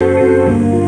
Música